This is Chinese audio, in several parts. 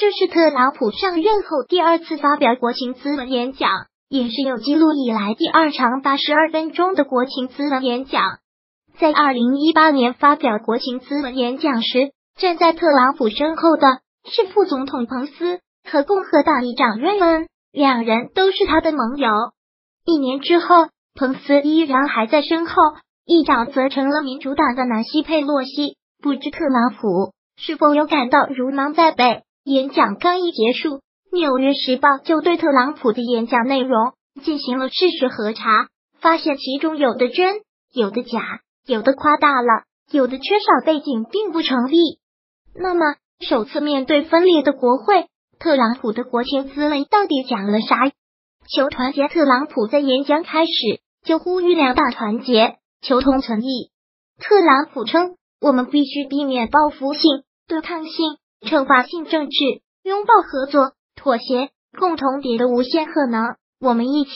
这是特朗普上任后第二次发表国情咨文演讲，也是有记录以来第二长达十二分钟的国情咨文演讲。在二零一八年发表国情咨文演讲时，站在特朗普身后的是副总统彭斯和共和党议长瑞恩，两人都是他的盟友。一年之后，彭斯依然还在身后，议长则成了民主党的南希佩洛西。不知特朗普是否有感到如芒在背？演讲刚一结束，《纽约时报》就对特朗普的演讲内容进行了事实核查，发现其中有的真，有的假。有的夸大了，有的缺少背景，并不成立。那么，首次面对分裂的国会，特朗普的国情咨文到底讲了啥？求团结，特朗普在演讲开始就呼吁两大团结，求同存异。特朗普称：“我们必须避免报复性、对抗性、惩罚性政治，拥抱合作、妥协、共同体的无限可能。我们一起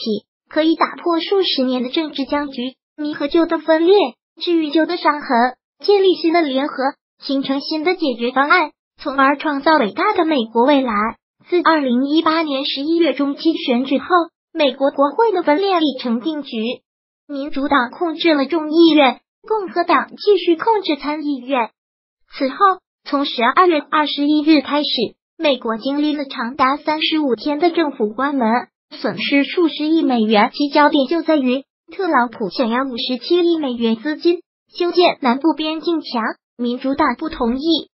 可以打破数十年的政治僵局，弥合旧的分裂。”治愈旧的伤痕，建立新的联合，形成新的解决方案，从而创造伟大的美国未来。自二零一八年十一月中期选举后，美国国会的分裂已成定局，民主党控制了众议院，共和党继续控制参议院。此后，从十二月二十一日开始，美国经历了长达三十五天的政府关门，损失数十亿美元，其焦点就在于。特朗普想要五十七亿美元资金修建南部边境墙，民主党不同意。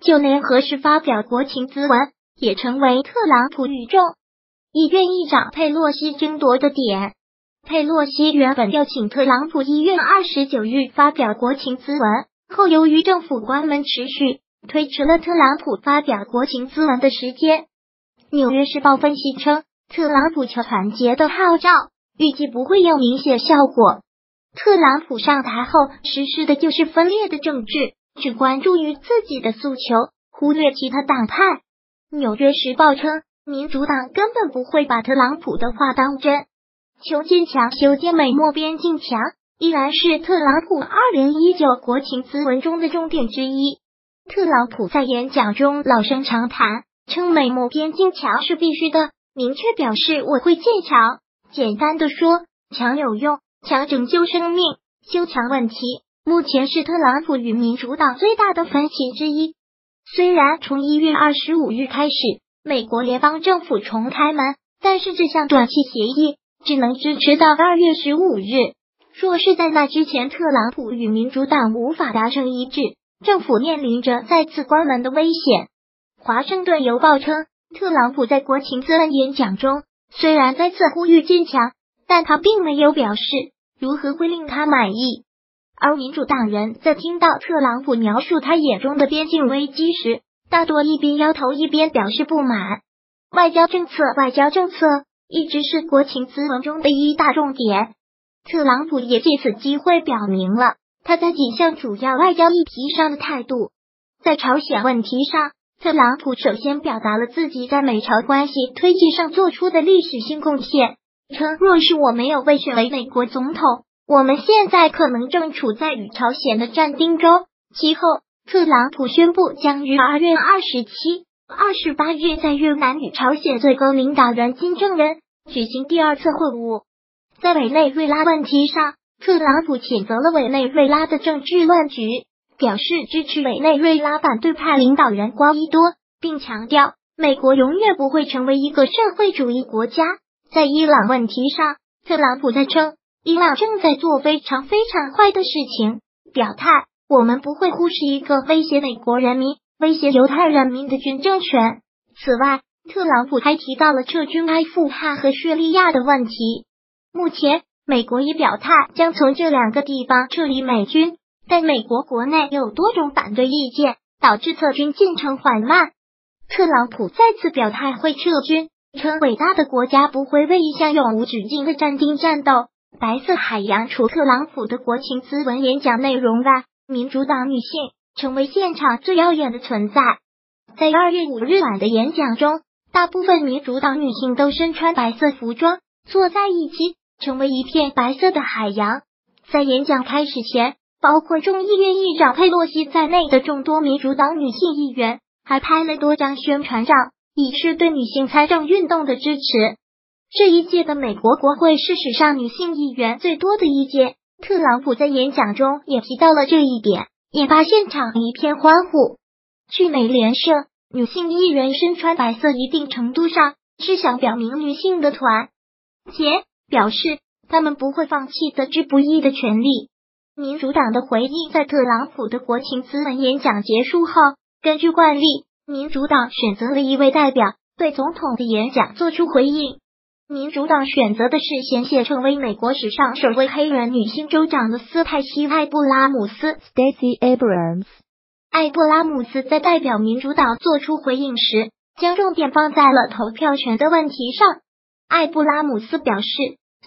就连何时发表国情咨文，也成为特朗普与众议院议长佩洛西争夺的点。佩洛西原本要请特朗普一月二十九日发表国情咨文，后由于政府关门持续，推迟了特朗普发表国情咨文的时间。纽约时报分析称，特朗普求团结的号召。预计不会有明显效果。特朗普上台后实施的就是分裂的政治，只关注于自己的诉求，忽略其他党派。纽约时报称，民主党根本不会把特朗普的话当真。求建墙、修建美墨边境墙，依然是特朗普二零一九国情咨文中的重点之一。特朗普在演讲中老生常谈，称美墨边境墙是必须的，明确表示我会建墙。简单的说，墙有用，墙拯救生命。修墙问题目前是特朗普与民主党最大的分歧之一。虽然从一月二十五日开始，美国联邦政府重开门，但是这项短期协议只能支持到二月十五日。若是在那之前，特朗普与民主党无法达成一致，政府面临着再次关门的危险。华盛顿邮报称，特朗普在国情咨文演讲中。虽然再次呼吁坚强，但他并没有表示如何会令他满意。而民主党人在听到特朗普描述他眼中的边境危机时，大多一边摇头一边表示不满。外交政策，外交政策一直是国情咨文中的一大重点。特朗普也借此机会表明了他在几项主要外交议题上的态度。在朝鲜问题上。特朗普首先表达了自己在美朝关系推进上做出的历史性贡献，称若是我没有被选为美国总统，我们现在可能正处在与朝鲜的战丁中。其后，特朗普宣布将于二月二十七、二十八日在越南与朝鲜最高领导人金正恩举行第二次会晤。在委内瑞拉问题上，特朗普谴责了委内瑞拉的政治乱局。表示支持委内瑞拉反对派领导人瓜伊多，并强调美国永远不会成为一个社会主义国家。在伊朗问题上，特朗普在称伊朗正在做非常非常坏的事情，表态我们不会忽视一个威胁美国人民、威胁犹太人民的军政权。此外，特朗普还提到了撤军阿富汗和叙利亚的问题。目前，美国已表态将从这两个地方撤离美军。但美国国内有多种反对意见，导致撤军进程缓慢。特朗普再次表态会撤军，称伟大的国家不会为一项永无止境的战争战斗。白色海洋除特朗普的国情咨文演讲内容外，民主党女性成为现场最耀眼的存在。在二月五日晚的演讲中，大部分民主党女性都身穿白色服装，坐在一起，成为一片白色的海洋。在演讲开始前。包括众议院议长佩洛西在内的众多民主党女性议员还拍了多张宣传照，以示对女性参政运动的支持。这一届的美国国会是史上女性议员最多的一届，特朗普在演讲中也提到了这一点，引发现场一片欢呼。据美联社，女性议员身穿白色，一定程度上是想表明女性的团结，表示他们不会放弃得之不易的权利。民主党的回应在特朗普的国情咨文演讲结束后，根据惯例，民主党选择了一位代表对总统的演讲做出回应。民主党选择的是先写成为美国史上首位黑人女性州长的斯泰西·艾布拉姆斯 （Stacey Abrams）。艾布拉姆斯在代表民主党做出回应时，将重点放在了投票权的问题上。艾布拉姆斯表示：“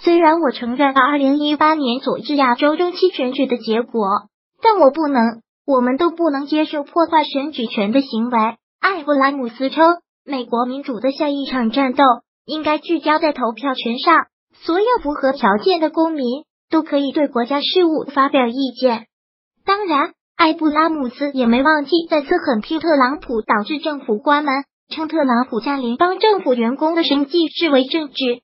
虽然我承认二零一八年佐治亚州中期选举的结果，但我不能，我们都不能接受破坏选举权的行为。”艾布拉姆斯称：“美国民主的下一场战斗应该聚焦在投票权上，所有符合条件的公民都可以对国家事务发表意见。”当然。艾布拉姆斯也没忘记再次狠批特朗普导致政府关门，称特朗普将联邦政府员工的生计视为政治。